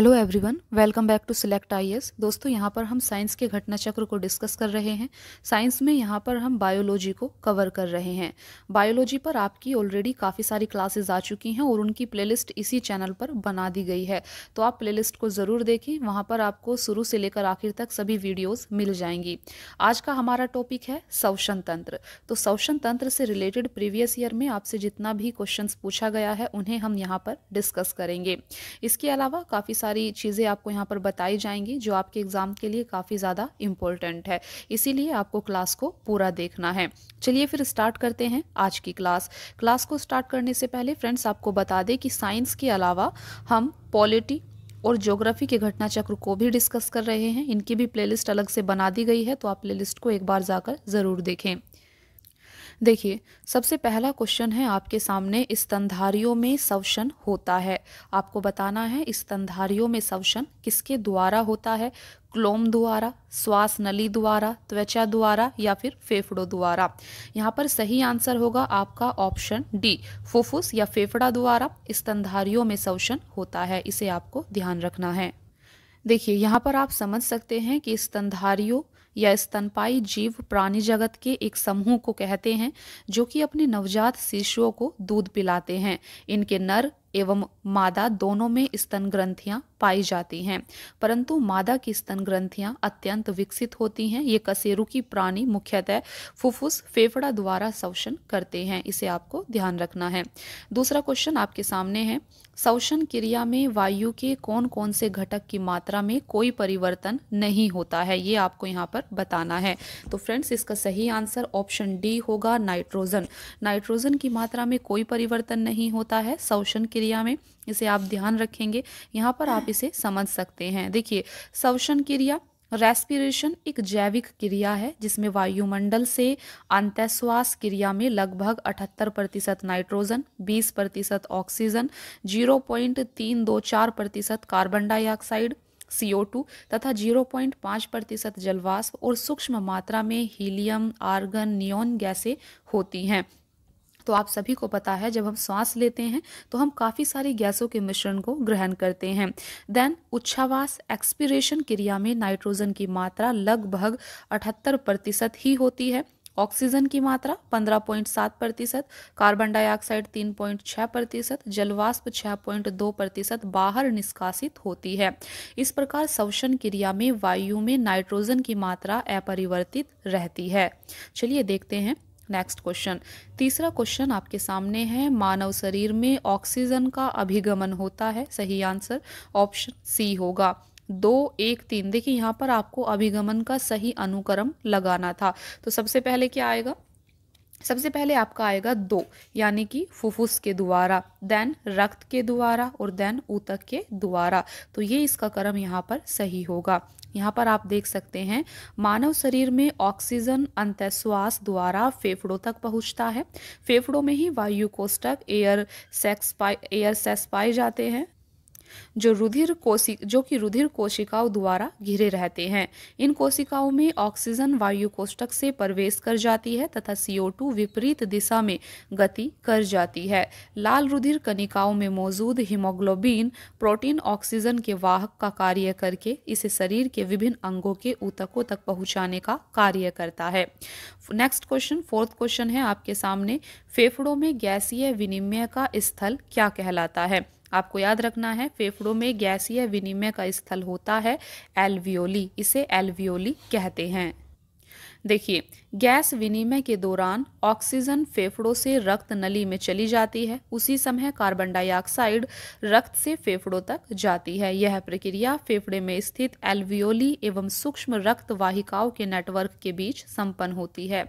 Hello everyone welcome back to select IAS दोस्तों, यहाँ पर हम साइंस के घटना चक्र को डिस्कस कर रहे हैं। साइंस में यहाँ पर हम बायोलॉजी को कवर कर रहे हैं। बायोलॉजी पर आपकी ऑलरेडी काफ़ी सारी क्लासेस आ चुकी हैं और उनकी प्लेलिस्ट इसी चैनल पर बना दी गई है। तो आप प्लेलिस्ट को ज़रूर देखें, वहाँ पर आपको शुरू से लेकर आखिर तक सभी वीडियोज़ मिल जाएँगी। आज का हमारा टॉपिक है शवशन तंत्र। तो शवशन तंत्र से रिलेटेड प्रीवियस ईयर में आपसे जितना भी क्वेश्चन पूछा गया है, उन्हें हम यहाँ पर डिस्कस करेंगे। इसके अलावा काफ़ी सारी चीज़ें आपको यहाँ पर बताई जाएँगी, जो आपके एग्ज़ाम के लिए काफ़ी ज़्यादा इम्पोर्टेंट है। इसीलिए आपको क्लास को पूरा देखना है। चलिए फिर स्टार्ट करते हैं आज की क्लास। क्लास को स्टार्ट करने से पहले फ्रेंड्स आपको बता दें कि साइंस के अलावा हम पॉलिटी और ज्योग्राफी के घटना चक्र को भी डिस्कस कर रहे हैं। इनकी भी प्लेलिस्ट अलग से बना दी गई है तो आप प्लेलिस्ट को एक बार जाकर ज़रूर देखें। देखिए, सबसे पहला क्वेश्चन है आपके सामने स्तनधारियों में सवशन होता है। आपको बताना है स्तनधारियों में सवशन किसके द्वारा होता है? क्लोम द्वारा श्वास नली द्वारा, त्वचा द्वारा या फिर फेफड़ों द्वारा? यहाँ पर सही आंसर होगा आपका ऑप्शन डी फुफ्फुस या फेफड़ा द्वारा स्तनधारियों में सवशन होता है। इसे आपको ध्यान रखना है। देखिए, यहाँ पर आप समझ सकते हैं कि स्तनधारियों या स्तनपाई जीव प्राणी जगत के एक समूह को कहते हैं, जो कि अपने नवजात शिशुओं को दूध पिलाते हैं। इनके नर एवं मादा दोनों में स्तन ग्रंथियाँ पाई जाती हैं। परंतु मादा की स्तन ग्रंथियाँ अत्यंत विकसित होती हैं। ये कसेरुकी प्राणी मुख्यतः फुफ्फुस फेफड़ा द्वारा शवशन करते हैं। इसे आपको ध्यान रखना है। दूसरा क्वेश्चन आपके सामने है। शवशन क्रिया में वायु के कौन कौन से घटक की मात्रा में कोई परिवर्तन नहीं होता है, ये आपको यहाँ पर बताना है। तो फ्रेंड्स इसका सही आंसर ऑप्शन डी होगा नाइट्रोजन। नाइट्रोजन की मात्रा में कोई परिवर्तन नहीं होता है। शवशन क्रिया में, इसे आप ध्यान रखेंगे। यहाँ पर आप इसे समझ सकते हैं। देखिए शवशन क्रिया रेस्पिरेशन एक जैविक क्रिया है, जिसमें वायुमंडल से अंतश्वास क्रिया में लगभग 78 प्रतिशत नाइट्रोजन 20 प्रतिशत ऑक्सीजन 0.324 प्रतिशत कार्बन डाइऑक्साइड CO2 तथा 0.5 प्रतिशत जलवाष्प और सूक्ष्म मात्रा में हीलियम, आर्गन, नियोन गैसें होती हैं। तो आप सभी को पता है, जब हम सांस लेते हैं तो हम काफ़ी सारी गैसों के मिश्रण को ग्रहण करते हैं। देन उच्छावास एक्सपिरेशन क्रिया में नाइट्रोजन की मात्रा लगभग 78 प्रतिशत ही होती है। ऑक्सीजन की मात्रा 15.7 प्रतिशत कार्बन डाइऑक्साइड 3.6 प्रतिशत, जलवाष्प 6.2 प्रतिशत बाहर निष्कासित होती है। इस प्रकार शवशन क्रिया में वायु में नाइट्रोजन की मात्रा अपरिवर्तित रहती है। चलिए देखते हैं। नेक्स्ट क्वेश्चन तीसरा क्वेश्चन आपके सामने है, मानव शरीर में ऑक्सीजन का अभिगमन होता है? सही आंसर ऑप्शन सी होगा। दो, एक, तीन। देखिए, यहाँ पर आपको अभिगमन का सही अनुक्रम लगाना था। तो सबसे पहले क्या आएगा? सबसे पहले आपका आएगा दो, यानी कि फुफ्फुस के द्वारा देन रक्त के द्वारा और देन ऊतक के द्वारा तो ये इसका क्रम यहाँ पर सही होगा। यहाँ पर आप देख सकते हैं, मानव शरीर में ऑक्सीजन अंतश्वास द्वारा फेफड़ों तक पहुँचता है। फेफड़ों में ही वायु कोष्टक एयर सेक्स पाए एयर सेक्स पाए जाते हैं। जो रुधिर कोशि, जो कि रुधिर कोशिकाओं द्वारा घिरे रहते हैं। इन कोशिकाओं में ऑक्सीजन वायु कोष्टक से प्रवेश कर जाती है तथा CO2 विपरीत दिशा में गति कर जाती है। लाल रुधिर कनिकाओं में मौजूद हीमोग्लोबिन प्रोटीन ऑक्सीजन के वाहक का कार्य करके इसे शरीर के विभिन्न अंगों के ऊतकों तक पहुँचाने का कार्य करता है। नेक्स्ट क्वेश्चन फोर्थ क्वेश्चन है आपके सामने। फेफड़ों में गैसीय विनिमय का स्थल क्या कहलाता है? आपको याद रखना है, फेफड़ों में गैसीय विनिमय का स्थल होता है एल्वियोली इसे एल्वियोली कहते हैं। देखिए, गैस विनिमय के दौरान ऑक्सीजन फेफड़ों से रक्त नली में चली जाती है। उसी समय कार्बन डाइऑक्साइड रक्त से फेफड़ों तक जाती है। यह प्रक्रिया फेफड़े में स्थित एल्वियोली एवं सूक्ष्म रक्त वाहिकाओं के नेटवर्क के बीच संपन्न होती है।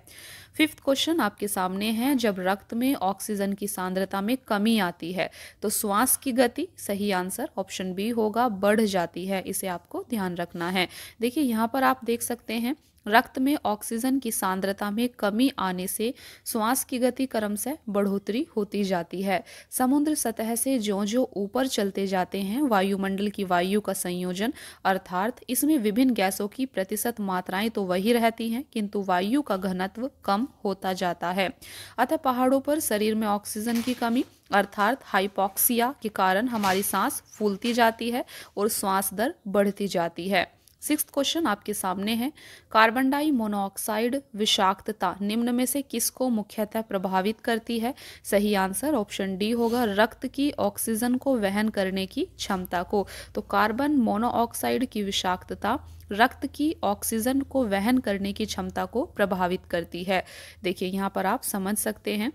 फिफ्थ क्वेश्चन आपके सामने है, जब रक्त में ऑक्सीजन की सांद्रता में कमी आती है तो श्वास की गति, सही आंसर ऑप्शन बी होगा, बढ़ जाती है। इसे आपको ध्यान रखना है। देखिए, यहाँ पर आप देख सकते हैं रक्त में ऑक्सीजन की सांद्रता में कमी आने से श्वास की गति क्रम से बढ़ोतरी होती जाती है। समुद्र सतह से जो जो ऊपर चलते जाते हैं, वायुमंडल की वायु का संयोजन, अर्थात इसमें विभिन्न गैसों की प्रतिशत मात्राएँ तो वही रहती हैं, किंतु वायु का घनत्व कम होता जाता है। अतः पहाड़ों पर शरीर में ऑक्सीजन की कमी, अर्थात हाइपोक्सिया के कारण हमारी सांस फूलती जाती है और श्वास दर बढ़ती जाती है। सिक्स क्वेश्चन आपके सामने है। कार्बन डाई मोनोऑक्साइड विषाक्तता निम्न में से किसको मुख्यतः प्रभावित करती है? सही आंसर ऑप्शन डी होगा रक्त की ऑक्सीजन को वहन करने की क्षमता को। तो कार्बन मोनोऑक्साइड की विषाक्तता रक्त की ऑक्सीजन को वहन करने की क्षमता को प्रभावित करती है। देखिए, यहाँ पर आप समझ सकते हैं।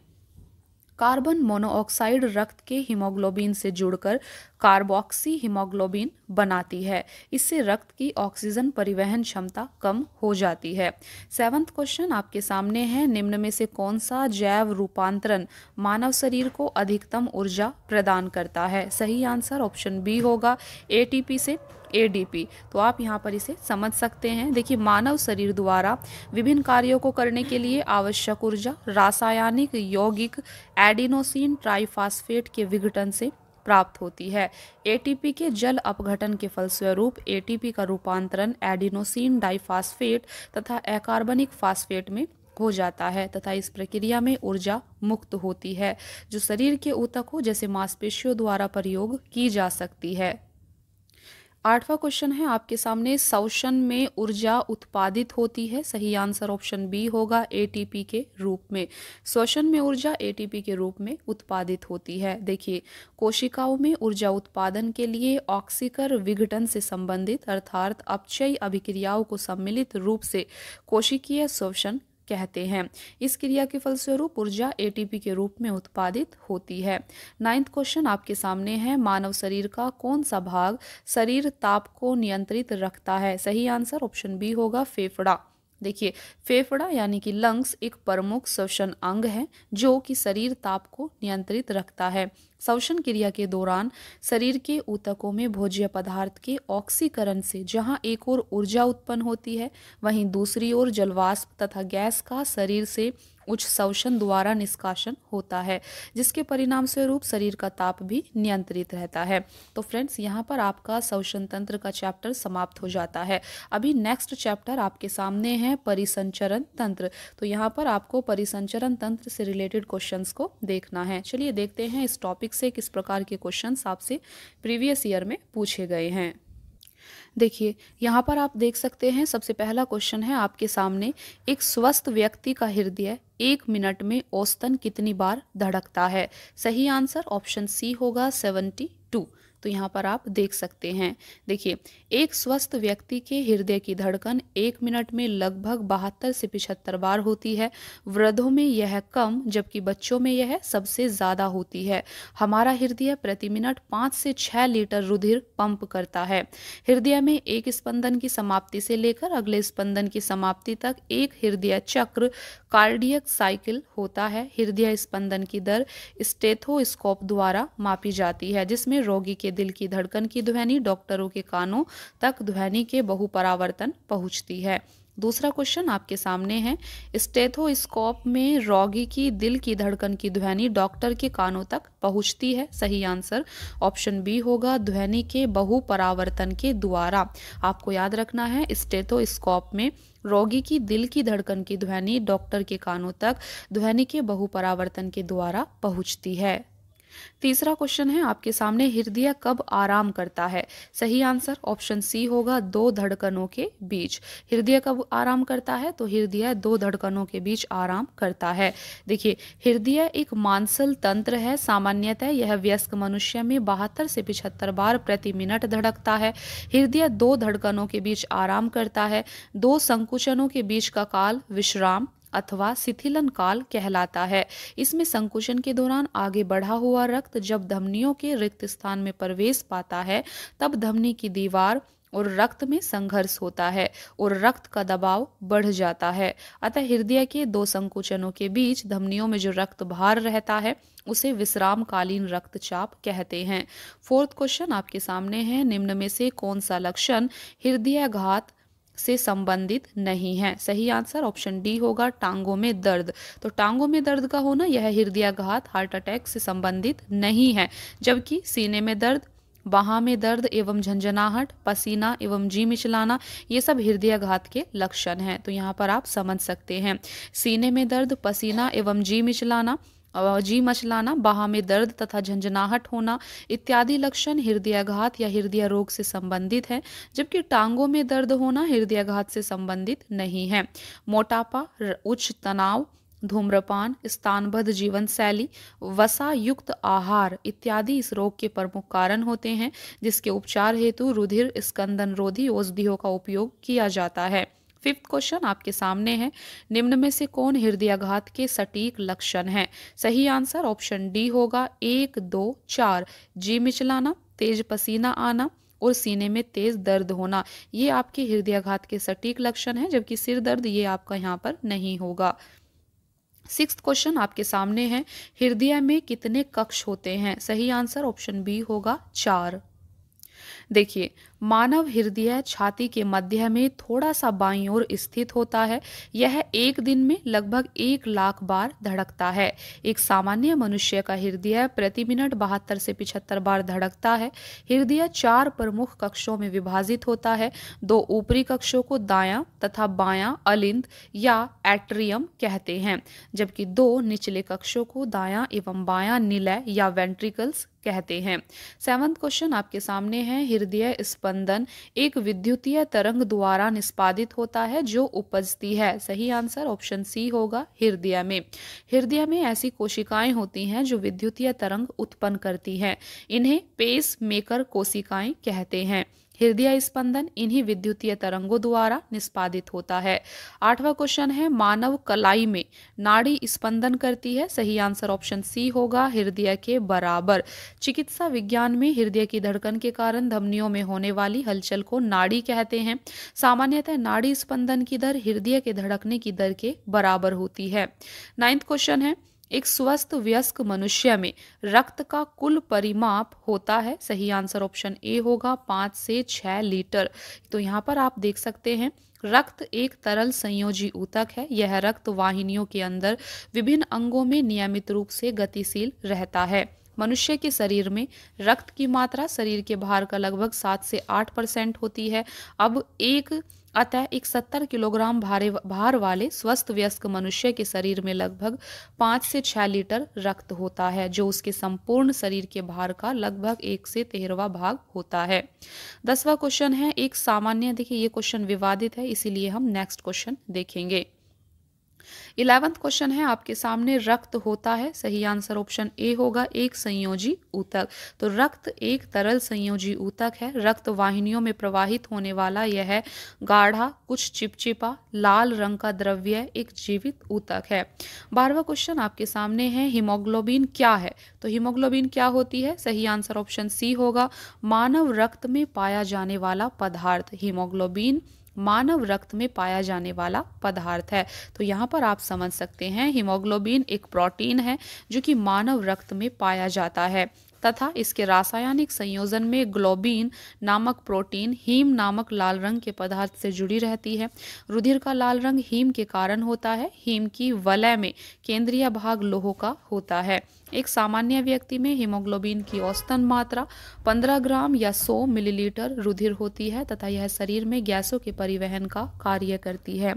कार्बन मोनोऑक्साइड रक्त के हीमोग्लोबिन से जुड़कर कार्बोक्सी हीमोग्लोबिन बनाती है। इससे रक्त की ऑक्सीजन परिवहन क्षमता कम हो जाती है। सेवंथ क्वेश्चन आपके सामने है। निम्न में से कौन सा जैव रूपांतरण मानव शरीर को अधिकतम ऊर्जा प्रदान करता है? सही आंसर ऑप्शन बी होगा। एटीपी से एडीपी तो आप यहाँ पर इसे समझ सकते हैं। देखिए, मानव शरीर द्वारा विभिन्न कार्यों को करने के लिए आवश्यक ऊर्जा, रासायनिक, यौगिक एडिनोसिन ट्राइफास्फेट के विघटन से प्राप्त होती है। एटीपी के जल अपघटन के फलस्वरूप एटीपी का रूपांतरण एडिनोसिन डाइफास्फेट तथा एकार्बनिक फास्फेट में हो जाता है तथा इस प्रक्रिया में ऊर्जा मुक्त होती है, जो शरीर के ऊतकों जैसे मांसपेशियों द्वारा प्रयोग की जा सकती है। आठवां क्वेश्चन है, आपके सामने शोषण में ऊर्जा उत्पादित होती है। सही आंसर ऑप्शन बी होगा एटीपी के रूप में। श्वसन में ऊर्जा एटीपी के रूप में उत्पादित होती है। देखिए, कोशिकाओं में ऊर्जा उत्पादन के लिए ऑक्सीकर विघटन से संबंधित अर्थात अपचय अभिक्रियाओं को सम्मिलित रूप से कोशिकीय शोषण कहते हैं। इस क्रिया के फलस्वरूप ऊर्जा एटीपी के रूप में उत्पादित होती है। नाइन्थ क्वेश्चन आपके सामने है, मानव शरीर का कौन सा भाग शरीर ताप को नियंत्रित रखता है? सही आंसर ऑप्शन बी होगा, फेफड़ा। देखिए, फेफड़ा यानी कि लंग्स एक प्रमुख श्वसन अंग है, जो कि शरीर ताप को नियंत्रित रखता है। श्वसन क्रिया के दौरान शरीर के ऊतकों में भोज्य पदार्थ के ऑक्सीकरण से जहाँ एक ओर ऊर्जा उत्पन्न होती है, वहीं दूसरी ओर जलवाष्प तथा गैस का शरीर से उच्च शोषण द्वारा निष्कासन होता है, जिसके परिणाम स्वरूप शरीर का ताप भी नियंत्रित रहता है। तो फ्रेंड्स, यहाँ पर आपका शोषण तंत्र का चैप्टर समाप्त हो जाता है। अभी नेक्स्ट चैप्टर आपके सामने है, परिसंचरण तंत्र। तो यहाँ पर आपको परिसंचरण तंत्र से रिलेटेड क्वेश्चन को देखना है। चलिए देखते हैं इस टॉपिक से किस प्रकार के क्वेश्चन आपसे प्रीवियस ईयर में पूछे गए हैं। देखिए, यहाँ पर आप देख सकते हैं, सबसे पहला क्वेश्चन है आपके सामने, एक स्वस्थ व्यक्ति का हृदय एक मिनट में औसतन कितनी बार धड़कता है? सही आंसर ऑप्शन सी होगा सेवेंटी टू तो यहाँ पर आप देख सकते हैं। देखिए, एक स्वस्थ व्यक्ति के हृदय की धड़कन एक मिनट में लगभग बहत्तर से पिछहत्तर बार होती है। वृद्धों में यह कम, जबकि बच्चों में यह सबसे ज़्यादा होती है। हमारा हृदय प्रति मिनट पाँच से छः लीटर रुधिर पंप करता है। हृदय में एक स्पंदन की समाप्ति से लेकर अगले स्पंदन की समाप्ति तक एक हृदय चक्र कार्डियक साइकिल होता है। हृदय स्पंदन की दर स्टेथोस्कोप द्वारा मापी जाती है, जिसमें रोगी के दिल की धड़कन की ध्वनि डॉक्टरों के कानों तक ध्वनि के बहुपरावर्तन पहुँचती है। दूसरा क्वेश्चन आपके सामने है। स्टेथोस्कोप में रोगी की दिल की धड़कन की ध्वनि डॉक्टर के कानों तक पहुँचती है। सही आंसर ऑप्शन बी होगा ध्वनि के बहुपरावर्तन के द्वारा। आपको याद रखना है, स्टेथोस्कोप में रोगी की दिल की धड़कन की ध्वनि डॉक्टर के कानों तक ध्वनि के बहुपरावर्तन के द्वारा पहुँचती है। तीसरा क्वेश्चन है, आपके सामने हृदय कब आराम करता है? सही आंसर ऑप्शन सी होगा दो धड़कनों के बीच। हृदय कब आराम करता है? तो हृदय दो धड़कनों के बीच आराम करता है। देखिए, हृदय एक मांसल तंत्र है, सामान्यतः यह व्यस्क मनुष्य में बहत्तर से पिछहत्तर बार प्रति मिनट धड़कता है। हृदय दो धड़कनों के बीच आराम करता है। दो संकुचनों के बीच का काल विश्राम अथवा शिथिलन काल कहलाता है। इसमें संकुचन के दौरान आगे बढ़ा हुआ रक्त जब धमनियों के रिक्त स्थान में प्रवेश पाता है, तब धमनी की दीवार और रक्त में संघर्ष होता है और रक्त का दबाव बढ़ जाता है। अतः हृदय के दो संकुचनों के बीच धमनियों में जो रक्त भार रहता है, उसे विश्रामकालीन रक्तचाप कहते हैं। फोर्थ क्वेश्चन आपके सामने है, निम्न में से कौन सा लक्षण हृदय घात से संबंधित नहीं है। सही आंसर ऑप्शन डी होगा टांगों में दर्द। तो टांगों में दर्द का होना यह हृदयाघात, हार्ट अटैक से संबंधित नहीं है, जबकि सीने में दर्द, बाह में दर्द एवं झंझनाहट, पसीना एवं जी मिचलाना, ये सब हृदयाघात के लक्षण हैं। तो यहाँ पर आप समझ सकते हैं। सीने में दर्द, पसीना एवं जी मिचलाना जी मचलाना बाह में दर्द तथा झंझनाहट होना इत्यादि लक्षण हृदयाघात या हृदय रोग से संबंधित है, जबकि टांगों में दर्द होना हृदयाघात से संबंधित नहीं है। मोटापा उच्च तनाव, धूम्रपान, स्थानबद्ध जीवन शैली वसा युक्त आहार इत्यादि इस रोग के प्रमुख कारण होते हैं, जिसके उपचार हेतु रुधिर स्कंदन रोधी औषधियों का उपयोग किया जाता है। फिफ्थ क्वेश्चन आपके सामने है। निम्न में से कौन हृदयाघात के सटीक लक्षण है? सही आंसर ऑप्शन डी होगा। एक, दो, चार। जी मिचलाना, तेज पसीना आना और सीने में तेज दर्द होना। ये आपके हृदयाघात के सटीक लक्षण है, जबकि सिर दर्द ये आपका यहाँ पर नहीं होगा। सिक्स क्वेश्चन आपके सामने है। हृदय में कितने कक्ष होते हैं? सही आंसर ऑप्शन बी होगा चार। देखिए मानव हृदय छाती के मध्य में थोड़ा सा बाई ओर स्थित होता है। यह एक दिन में लगभग एक लाख बार धड़कता है। एक सामान्य मनुष्य का हृदय प्रति मिनट बहत्तर से पिछहत्तर बार धड़कता है। हृदय चार प्रमुख कक्षों में विभाजित होता है। दो ऊपरी कक्षों को दायां तथा बायां अलिंद या एट्रियम कहते हैं, जबकि दो निचले कक्षों को दायां एवं बायां निलय या वेंट्रिकल्स कहते हैं। सेवंथ क्वेश्चन आपके सामने है। हृदय स्पंदन एक विद्युतीय तरंग द्वारा निष्पादित होता है, जो उपजती है। सही आंसर ऑप्शन सी होगा हृदय में। हृदय में ऐसी कोशिकाएँ होती हैं, जो विद्युतीय तरंग उत्पन्न करती हैं। इन्हें पेस मेकर कोशिकाएँ कहते हैं। हृदय स्पंदन इन्हीं विद्युतीय तरंगों द्वारा निष्पादित होता है। आठवां क्वेश्चन है, मानव कलाई में नाड़ी स्पंदन करती है। सही आंसर ऑप्शन सी होगा, हृदय के बराबर। चिकित्सा विज्ञान में हृदय की धड़कन के कारण धमनियों में होने वाली हलचल को नाड़ी कहते हैं। सामान्यतः नाड़ी स्पंदन की दर हृदय के धड़कने की दर के बराबर होती है। नाइन्थ क्वेश्चन है एक स्वस्थ, व्यस्क मनुष्य में रक्त का कुल परिमाप होता है। सही आंसर ऑप्शन ए होगा पाँच से छः लीटर। तो यहाँ पर आप देख सकते हैं, रक्त एक तरल संयोजी ऊतक है। यह रक्त वाहिनियों के अंदर विभिन्न अंगों में नियमित रूप से गतिशील रहता है। मनुष्य के शरीर में रक्त की मात्रा शरीर के भार का लगभग सात से आठ परसेंट होती है। अब एक अतः एक सत्तर किलोग्राम भारे भार वाले स्वस्थ व्यस्क मनुष्य के शरीर में लगभग पाँच से छः लीटर रक्त होता है, जो उसके संपूर्ण शरीर के भार का लगभग एक से तेरहवा भाग होता है। दसवा क्वेश्चन है, एक सामान्य, देखिए ये क्वेश्चन विवादित है, इसीलिए हम नेक्स्ट क्वेश्चन देखेंगे। इलेवेंथ क्वेश्चन है, आपके सामने रक्त होता है, सही आंसर ऑप्शन ए होगा, एक संयोजी ऊतक। तो रक्त एक तरल संयोजी ऊतक है, रक्त वाहिनियों में प्रवाहित होने वाला यह गाढ़ा, कुछ चिपचिपा, लाल रंग का द्रव्य एक जीवित ऊतक है। बारहवा क्वेश्चन आपके सामने है, हीमोग्लोबिन क्या है? तो हीमोग्लोबिन क्या होती है? सही आंसर ऑप्शन सी होगा, मानव रक्त में पाया जाने वाला पदार्थ, हीमोग्लोबिन। मानव रक्त में पाया जाने वाला पदार्थ है। तो यहाँ पर आप समझ सकते हैं, हीमोग्लोबिन एक प्रोटीन है जो कि मानव रक्त में पाया जाता है। तथा इसके रासायनिक संयोजन में ग्लोबिन नामक प्रोटीन हीम नामक लाल रंग के पदार्थ से जुड़ी रहती है। रुधिर का लाल रंग हीम के कारण होता है। हीम की वलय में केंद्रीय भाग लोहो का होता है। एक सामान्य व्यक्ति में हीमोग्लोबिन की औसतन मात्रा 15 ग्राम या 100 मिलीलीटर रुधिर होती है तथा यह शरीर में गैसों के परिवहन का कार्य करती है।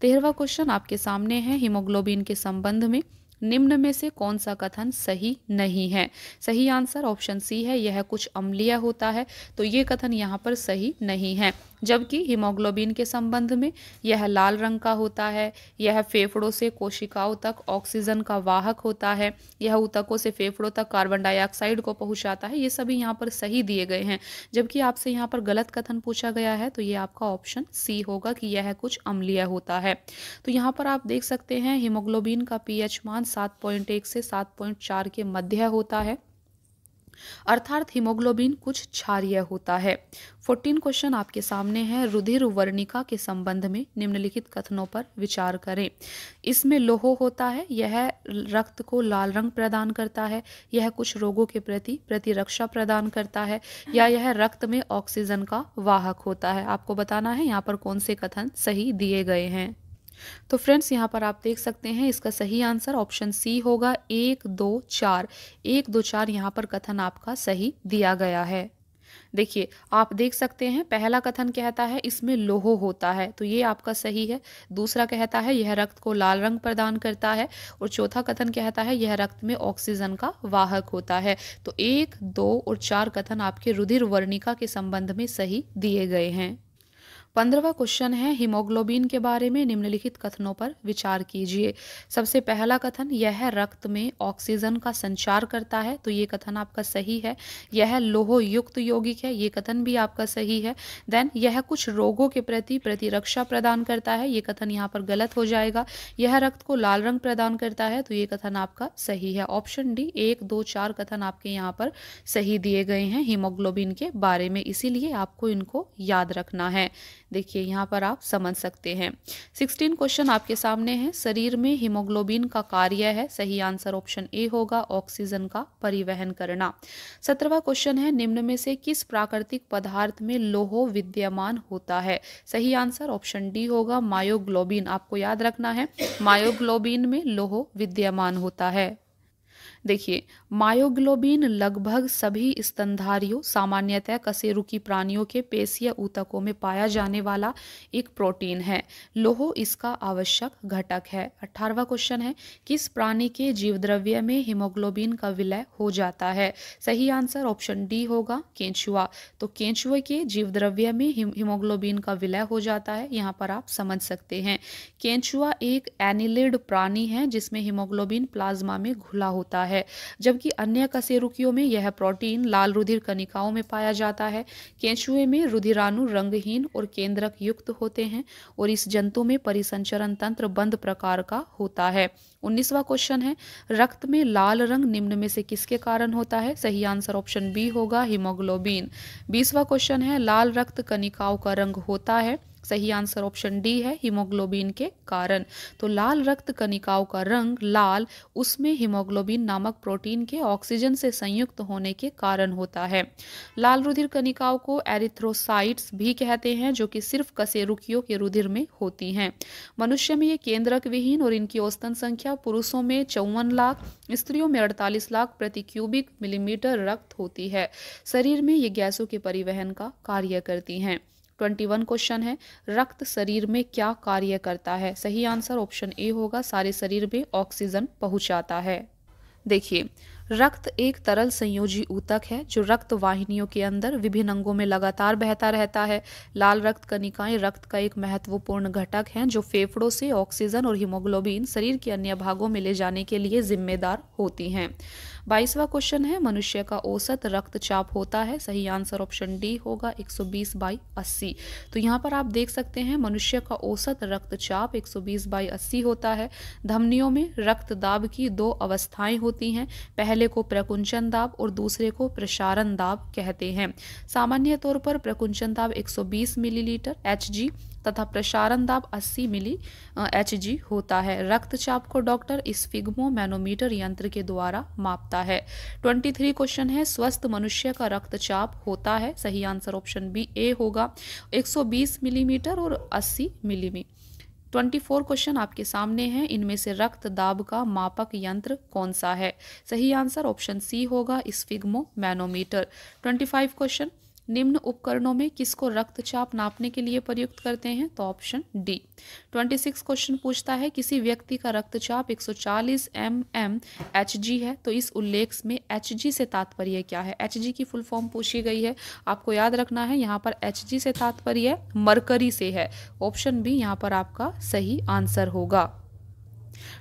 तेरहवा क्वेश्चन आपके सामने है। हीमोग्लोबिन के संबंध में निम्न में से कौन सा कथन सही नहीं है? सही आंसर ऑप्शन सी है, यह कुछ अम्लीय होता है तो ये कथन यहाँ पर सही नहीं है। जबकि हीमोग्लोबिन के संबंध में यह लाल रंग का होता है, यह फेफड़ों से कोशिकाओं तक ऑक्सीजन का वाहक होता है, यह ऊतकों से फेफड़ों तक कार्बन डाइऑक्साइड को पहुंचाता है, ये सभी यहाँ पर सही दिए गए हैं। जबकि आपसे यहाँ पर गलत कथन पूछा गया है तो ये आपका ऑप्शन सी होगा कि यह कुछ अम्लीय होता है। तो यहाँ पर आप देख सकते हैं, हीमोग्लोबिन का पीएच मान सात से सात के मध्य होता है। अर्थात हीमोग्लोबिन कुछ क्षारीय होता है। फोर्टीन क्वेश्चन आपके सामने है। रुधिर वर्णिका के संबंध में निम्नलिखित कथनों पर विचार करें। इसमें लोहो होता है। यह रक्त को लाल रंग प्रदान करता है। यह कुछ रोगों के प्रति प्रतिरक्षा प्रदान करता है। या यह रक्त में ऑक्सीजन का वाहक होता है। आपको बताना है यहाँ पर कौन से कथन सही दिए गए हैं। तो फ्रेंड्स, यहाँ पर आप देख सकते हैं, इसका सही आंसर ऑप्शन सी होगा एक, दो, चार। एक, दो, चार, यहाँ पर कथन आपका सही दिया गया है। देखिए, आप देख सकते हैं, पहला कथन कहता है, इसमें लोहो होता है। तो ये आपका सही है। दूसरा कहता है, यह रक्त को लाल रंग प्रदान करता है। और चौथा कथन कहता है, यह रक्त में ऑक्सीजन का वाहक होता है। तो एक, दो और चार कथन आपके रुधिर वर्णिका के संबंध में सही दिए गए हैं। पंद्रहवा क्वेश्चन है हीमोग्लोबिन के बारे में निम्नलिखित कथनों पर विचार कीजिए। सबसे पहला कथन, यह रक्त में ऑक्सीजन का संचार करता है। तो ये कथन आपका सही है। यह लोहो युक्त यौगिक है, ये कथन भी आपका सही है। देन यह कुछ रोगों के प्रति प्रतिरक्षा प्रदान करता है, ये कथन यहाँ पर गलत हो जाएगा। यह रक्त को लाल रंग प्रदान करता है तो ये कथन आपका सही है। ऑप्शन डी एक, दो, चार कथन आपके यहाँ पर सही दिए गए हैं हीमोग्लोबिन के बारे में। इसीलिए आपको इनको याद रखना है। देखिए, यहाँ पर आप समझ सकते हैं। सिक्सटीन क्वेश्चन आपके सामने है। शरीर में हीमोग्लोबिन का कार्य है। सही आंसर ऑप्शन ए होगा ऑक्सीजन का परिवहन करना। सत्रहवा क्वेश्चन है, निम्न में से किस प्राकृतिक पदार्थ में लोहो विद्यमान होता है? सही आंसर ऑप्शन डी होगा मायोग्लोबिन आपको याद रखना है मायोग्लोबिन में लोहो विद्यमान होता है। देखिए, मायोग्लोबिन लगभग सभी स्तनधारियों सामान्यतः कसेरुकी प्राणियों के पेशीय ऊतकों में पाया जाने वाला एक प्रोटीन है। लोहो इसका आवश्यक घटक है। अठारवा क्वेश्चन है, किस प्राणी के जीवद्रव्य में हीमोग्लोबिन का विलय हो जाता है? सही आंसर ऑप्शन डी होगा, केंचुआ। तो केंचुए के जीवद्रव्य में हीमोग्लोबिन का विलय हो जाता है, यहाँ पर आप समझ सकते हैं। केंचुआ एक एनिलिड प्राणी है, जिसमें हीमोग्लोबिन प्लाज्मा में घुला होता है। जबकि अन्य कसेरुकियों में यह प्रोटीन लाल रुधिर कनिकाओं में पाया जाता है। केंचुए में रुधिराणु रंगहीन और केंद्रक युक्त होते हैं और इस जंतु में परिसंचरण तंत्र बंद प्रकार का होता है। उन्नीसवा क्वेश्चन है, रक्त में लाल रंग निम्न में से किसके कारण होता है? सही आंसर ऑप्शन बी होगा हीमोग्लोबिन बीसवा क्वेश्चन है, लाल रक्त कनिकाओं का रंग होता है। सही आंसर ऑप्शन डी है हीमोग्लोबिन के कारण। तो लाल रक्त कनिकाओं का रंग लाल, उसमें हीमोग्लोबिन नामक प्रोटीन के ऑक्सीजन से संयुक्त होने के कारण होता है। लाल रुधिर कनिकाओं को एरिथ्रोसाइट्स भी कहते हैं, जो कि सिर्फ़ कसेरुकियों के रुधिर में होती हैं। मनुष्य में ये केंद्रक विहीन और इनकी औसतन संख्या पुरुषों में चौवन लाख, स्त्रियों में अड़तालीस लाख प्रति क्यूबिक मिलीमीटर रक्त होती है। शरीर में ये गैसों के परिवहन का कार्य करती हैं। ट्वेंटी वन क्वेश्चन है, रक्त शरीर में क्या कार्य करता है? सही आंसर ऑप्शन ए होगा, सारे शरीर में ऑक्सीजन पहुंचाता है। देखिए, रक्त एक तरल संयोजी ऊतक है, जो रक्त वाहिनियों के अंदर विभिन्न अंगों में लगातार बहता रहता है। लाल रक्त कनिकाएँ रक्त का एक महत्वपूर्ण घटक हैं, जो फेफड़ों से ऑक्सीजन और हीमोग्लोबिन शरीर के अन्य भागों में ले जाने के लिए जिम्मेदार होती हैं। बाईसवा क्वेश्चन है, मनुष्य का औसत रक्तचाप होता है। सही आंसर ऑप्शन डी होगा 120 बाई 80 तो यहाँ पर आप देख सकते हैं, मनुष्य का औसत रक्तचाप 120 बाई 80 होता है। धमनियों में रक्त दाब की दो अवस्थाएँ होती हैं, पहले को प्रकुंचन दाब और दूसरे को प्रसारण दाब कहते हैं। सामान्य तौर पर प्रकुंचन दाब 120 मिलीलीटर एच तथा प्रसारण दाब 80 मिली एचजी होता है। रक्तचाप को डॉक्टर इस फिग्मो मैनोमीटर यंत्र के द्वारा मापता है। 23 क्वेश्चन है, स्वस्थ मनुष्य का रक्तचाप होता है। सही आंसर ऑप्शन बी ए होगा। 120 मिलीमीटर और 80 मिलीमी ट्वेंटी फोर क्वेश्चन आपके सामने हैं। इनमें से रक्त दाब का मापक यंत्र कौन सा है? सही आंसर ऑप्शन सी होगा sphygmomanometer twenty five question निम्न उपकरणों में किसको रक्तचाप नापने के लिए प्रयुक्त करते हैं? तो ऑप्शन डी 26 क्वेश्चन पूछता है, किसी व्यक्ति का रक्तचाप 140 एम एम एच जी है तो इस उल्लेख में एच जी से तात्पर्य क्या है? एच जी की फुल फॉर्म पूछी गई है। आपको याद रखना है, यहाँ पर एच जी से तात्पर्य मरकरी से है। ऑप्शन बी यहाँ पर आपका सही आंसर होगा।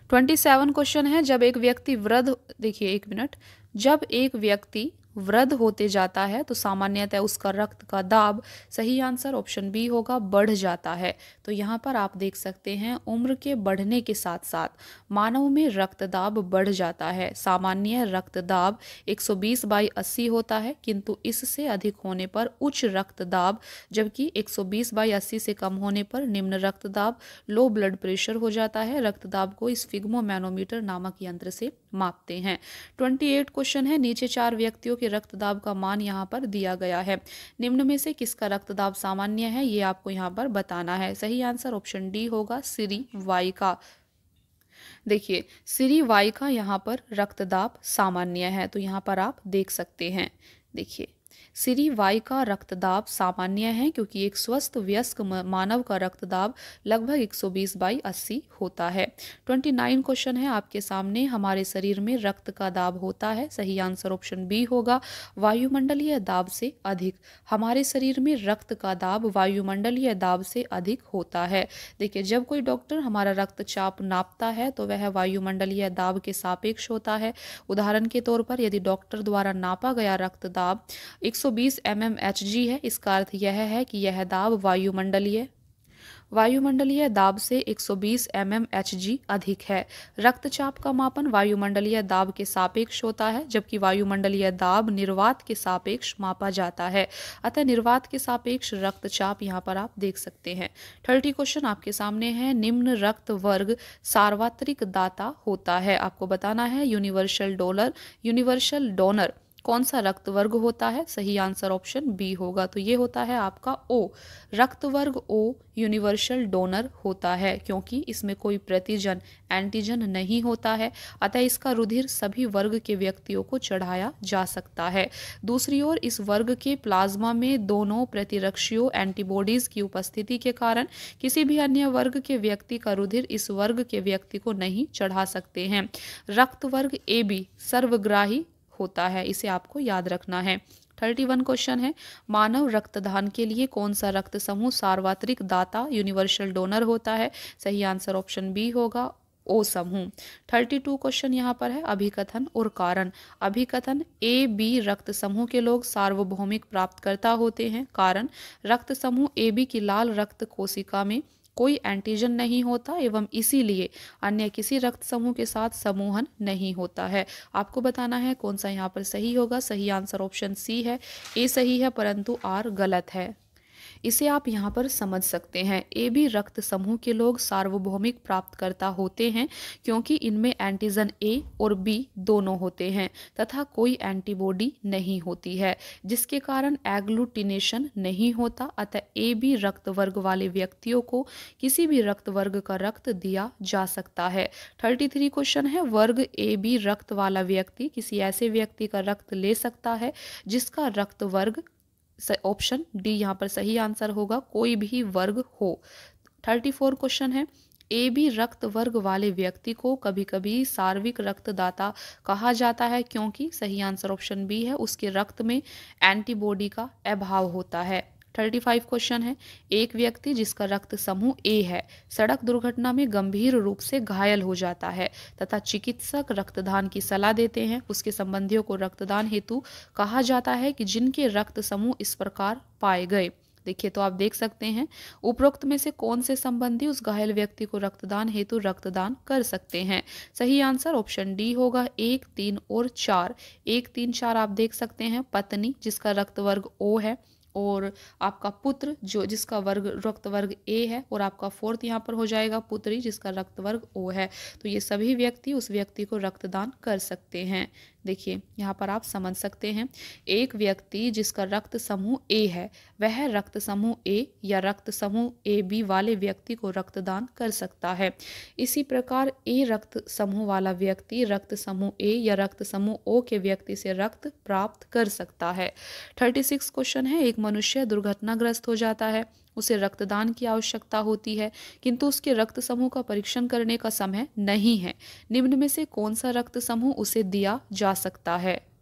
ट्वेंटी सेवन क्वेश्चन है, जब एक व्यक्ति वृद्ध, देखिए एक मिनट जब एक व्यक्ति वृद्ध होते जाता है तो सामान्यतः उसका रक्त का दाब, सही आंसर ऑप्शन बी होगा, बढ़ जाता है। तो यहाँ पर आप देख सकते हैं, उम्र के बढ़ने के साथ साथ मानव में रक्तदाब बढ़ जाता है। सामान्य रक्तदाब 120 बाई 80 होता है, किंतु इससे अधिक होने पर उच्च रक्तदाब जबकि 120 बाई 80 से कम होने पर निम्न रक्तदाब लो ब्लड प्रेशर हो जाता है। रक्तदाब को स्फिग्मो मैनोमीटर नामक यंत्र से मापते हैं। 28 क्वेश्चन है, नीचे चार व्यक्तियों के रक्तदाब का मान यहाँ पर दिया गया है। निम्न में से किसका रक्तदाब सामान्य है, ये आपको यहाँ पर बताना है। सही आंसर ऑप्शन डी होगा सिरी वाई का देखिए, सिरी वाई का यहाँ पर रक्तदाब सामान्य है तो यहाँ पर आप देख सकते हैं। देखिए सिरी वाई का रक्तदाब सामान्य है क्योंकि एक स्वस्थ, व्यस्क मानव का रक्तदाब लगभग 120 बाई 80 होता है। 29 क्वेश्चन है आपके सामने। हमारे शरीर में रक्त का दाब होता है। सही आंसर ऑप्शन बी होगा। वायुमंडलीय दाब से अधिक। हमारे शरीर में रक्त का दाब वायुमंडलीय दाब से अधिक होता है। देखिए, जब कोई डॉक्टर हमारा रक्तचाप नापता है तो वह वायुमंडलीय दाब के सापेक्ष होता है। उदाहरण के तौर पर यदि डॉक्टर द्वारा नापा गया रक्तदाब 120 एम है। इसका अर्थ यह है कि यह दाब वायुमंडलीय वायुमंडलीय दाब से 120 एम अधिक है। रक्तचाप का मापन वायुमंडलीय दाब के सापेक्ष होता है, जबकि वायुमंडलीय दाब निर्वात के सापेक्ष मापा जाता है। अतः निर्वात के सापेक्ष रक्तचाप यहाँ पर आप देख सकते हैं। थर्टी क्वेश्चन आपके सामने है। निम्न रक्त वर्ग सार्वत्रिक दाता होता है। आपको बताना है यूनिवर्सल डोलर यूनिवर्सल डोनर। कौन सा रक्त वर्ग होता है? सही आंसर ऑप्शन बी होगा। तो ये होता है आपका ओ। रक्त वर्ग ओ यूनिवर्सल डोनर होता है, क्योंकि इसमें कोई प्रतिजन, एंटीजन नहीं होता है। अतः इसका रुधिर सभी वर्ग के व्यक्तियों को चढ़ाया जा सकता है। दूसरी ओर, इस वर्ग के प्लाज्मा में दोनों प्रतिरक्षियों एंटीबॉडीज की उपस्थिति के कारण किसी भी अन्य वर्ग के व्यक्ति का रुधिर इस वर्ग के व्यक्ति को नहीं चढ़ा सकते हैं। रक्त वर्ग ए बी, सर्वग्राही होता है, इसे आपको याद रखना है। थर्टी वन क्वेश्चन है, मानव रक्तदान के लिए कौन सा रक्त समूह सार्वत्रिक दाता यूनिवर्सल डोनर होता है? सही आंसर ऑप्शन बी होगा ओ समूह। थर्टी टू क्वेश्चन यहाँ पर है, अभिकथन और कारण। अभिकथन, ए, बी रक्त समूह के लोग सार्वभौमिक प्राप्तकर्ता होते हैं। कारण रक्त समूह ए, बी की लाल रक्त कोशिका में कोई एंटीजन नहीं होता एवं इसीलिए अन्य किसी रक्त समूह के साथ समूहन नहीं होता है। आपको बताना है कौन सा यहाँ पर सही होगा? सही आंसर ऑप्शन सी है। ए सही है, परंतु आर गलत है। इसे आप यहाँ पर समझ सकते हैं। ए बी रक्त समूह के लोग सार्वभौमिक प्राप्तकर्ता होते हैं, क्योंकि इनमें एंटीजन ए और बी दोनों होते हैं, तथा कोई एंटीबॉडी नहीं होती है, जिसके कारण एग्लूटिनेशन नहीं होता, अतः ए बी रक्त वर्ग वाले व्यक्तियों को किसी भी रक्त वर्ग का रक्त दिया जा सकता है। थर्टी थ्री क्वेश्चन है, वर्ग ए बी रक्त वाला व्यक्ति किसी ऐसे व्यक्ति का रक्त ले सकता है, जिसका रक्त वर्ग ऑप्शन डी यहाँ पर सही आंसर होगा, कोई भी वर्ग हो। थर्टी फोर क्वेश्चन है। ए बी रक्त वर्ग वाले व्यक्ति को कभी कभी सार्विक रक्तदाता कहा जाता है क्योंकि सही आंसर ऑप्शन बी है, उसके रक्त में एंटीबॉडी का अभाव होता है। थर्टी फाइव क्वेश्चन है। एक व्यक्ति जिसका रक्त समूह ए है, सड़क दुर्घटना में गंभीर रूप से घायल हो जाता है तथा चिकित्सक रक्तदान की सलाह देते हैं। उसके संबंधियों को रक्तदान हेतु कहा जाता है कि जिनके रक्त समूह इस प्रकार पाए गए। देखिए तो आप देख सकते हैं, उपरोक्त में से कौन से संबंधी उस घायल व्यक्ति को रक्तदान हेतु रक्तदान कर सकते हैं? सही आंसर ऑप्शन डी होगा एक, तीन और चार। एक, तीन, चार आप देख सकते हैं। पत्नी, जिसका रक्त वर्ग ओ है और आपका पुत्र जो, जिसका वर्ग, रक्त वर्ग ए है, और आपका फोर्थ यहाँ पर हो जाएगा पुत्री, जिसका रक्त वर्ग ओ है। तो ये सभी व्यक्ति उस व्यक्ति को रक्तदान कर सकते हैं। देखिए, यहाँ पर आप समझ सकते हैं, एक व्यक्ति जिसका रक्त समूह ए है, वह रक्त समूह ए या रक्त समूह ए बी वाले व्यक्ति को रक्तदान कर सकता है। इसी प्रकार ए रक्त समूह वाला व्यक्ति रक्त समूह ए या रक्त समूह ओ के व्यक्ति से रक्त प्राप्त कर सकता है। थर्टी सिक्स क्वेश्चन है, एक मनुष्य दुर्घटनाग्रस्त हो जाता है। उसे रक्तदान की आवश्यकता होती है, किंतु उसके रक्त समूह का परीक्षण करने का समय नहीं है। निम्न में से कौन सा रक्त समूह उसे दिया जा सकता है?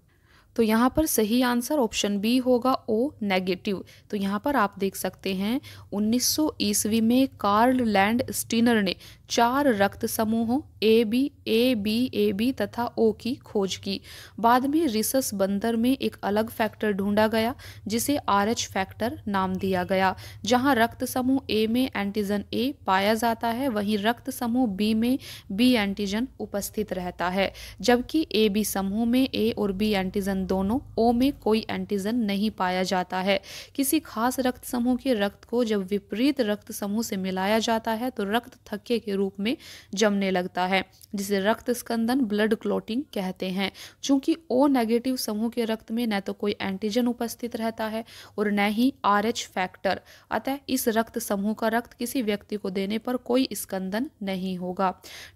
तो यहाँ पर सही आंसर ऑप्शन बी होगा ओ नेगेटिव। तो यहाँ पर आप देख सकते हैं 1900 ईस्वी में कार्ल लैंड स्टीनर ने चार रक्त समूहों, A B A B A B तथा ओ की खोज की। बाद में रिसस बंदर में एक अलग फैक्टर ढूंढा गया, जिसे आर एच फैक्टर नाम दिया गया, जहाँ रक्त समूह ए में एंटीजन ए पाया जाता है, वहीं रक्त समूह बी में बी एंटीजन उपस्थित रहता है, जबकि ए बी समूह में ए और बी एंटीजन दोनों ओ में कोई एंटीजन नहीं पाया जाता है। किसी खास रक्त समूह के रक्त को जब विपरीत रक्त समूह से मिलाया जाता है तो रक्त थक्के के रूप में जमने लगता है, जिसे रक्त स्कंदन ब्लड क्लोटिंग कहते हैं। चूँकि ओ नेगेटिव समूह के रक्त में न तो कोई एंटीजन उपस्थित रहता है और न ही आर एच फैक्टर अतः इस रक्त समूह का रक्त किसी व्यक्ति को देने पर कोई स्कंदन नहीं होगा।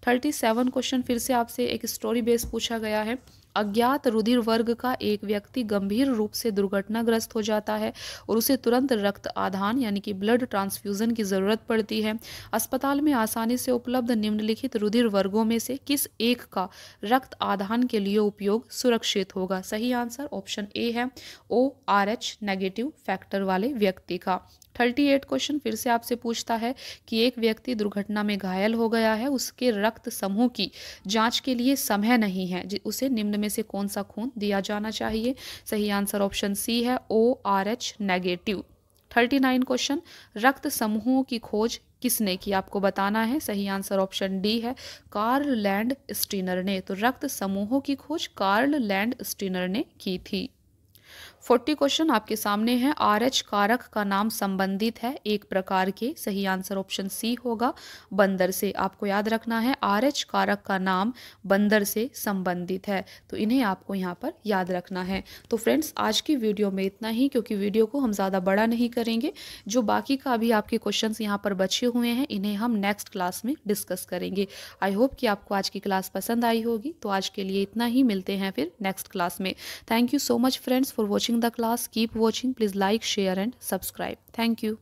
थर्टी सेवन क्वेश्चन फिर से आपसे एक स्टोरी बेस पूछा गया है। अज्ञात रुधिर वर्ग का एक व्यक्ति गंभीर रूप से दुर्घटनाग्रस्त हो जाता है और उसे तुरंत रक्त आधान यानी कि ब्लड ट्रांसफ्यूजन की ज़रूरत पड़ती है। अस्पताल में आसानी से उपलब्ध निम्नलिखित रुधिर वर्गों में से किस एक का रक्त आधान के लिए उपयोग सुरक्षित होगा? सही आंसर ऑप्शन ए है, O R H negative factor वाले व्यक्ति का। थर्टी एट क्वेश्चन फिर से आपसे पूछता है कि एक व्यक्ति दुर्घटना में घायल हो गया है, उसके रक्त समूह की जाँच के लिए समय नहीं है। उसे निम्न में से कौन सा खून दिया जाना चाहिए? सही आंसर ऑप्शन सी है O, R, H, negative. Thirty nine question, रक्त समूहों की खोज किसने की? आपको बताना है, सही आंसर ऑप्शन डी है कार्ल लैंड स्टीनर ने। तो रक्त समूहों की खोज कार्ल लैंड स्टीनर ने की थी। फोर्टी क्वेश्चन आपके सामने है। आर एच कारक का नाम संबंधित है। एक प्रकार के सही आंसर ऑप्शन सी होगा। बंदर से आपको याद रखना है। आर एच कारक का नाम बंदर से संबंधित है। तो इन्हें आपको यहाँ पर याद रखना है। तो फ्रेंड्स, आज की वीडियो में इतना ही, क्योंकि वीडियो को हम ज़्यादा बड़ा नहीं करेंगे। जो बाकी का अभी आपके क्वेश्चन यहाँ पर बचे हुए हैं, इन्हें हम नेक्स्ट क्लास में डिस्कस करेंगे। आई होप कि आपको आज की क्लास पसंद आई होगी। तो आज के लिए इतना ही। मिलते हैं फिर नेक्स्ट क्लास में। Thank you so much friends for watching. The class. Keep watching. Please like share and subscribe. Thank you